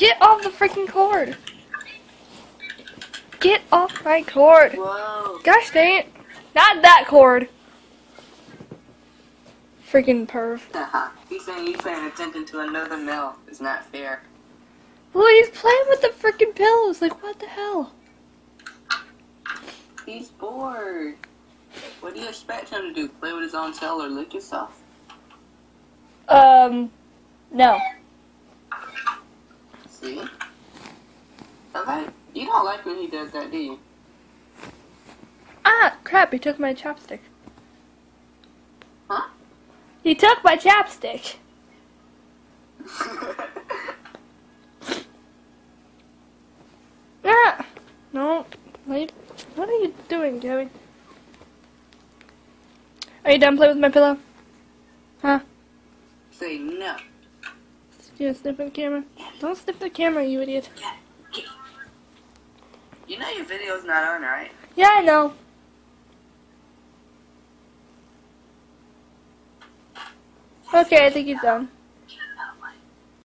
Get off the freaking cord. Get off my cord. Whoa. Gosh dang it. Not that cord. Freaking perv. He's saying he's paying attention to another male. It's not fair. Well, he's playing with the freaking pillows. Like, what the hell? He's bored. What do you expect him to do? Play with his own tail or lick yourself? Um, no. See? Okay. You don't like when he does that, do you? Ah, crap, he took my chopstick. Huh? He took my chapstick. Ah! No. Wait. What are you doing, Joey? Are you done playing with my pillow? Huh? Say no. You gonna sniff the camera? Don't sniff the camera, you idiot. You know your video's not on, right? Yeah, I know. Okay, I think he's done.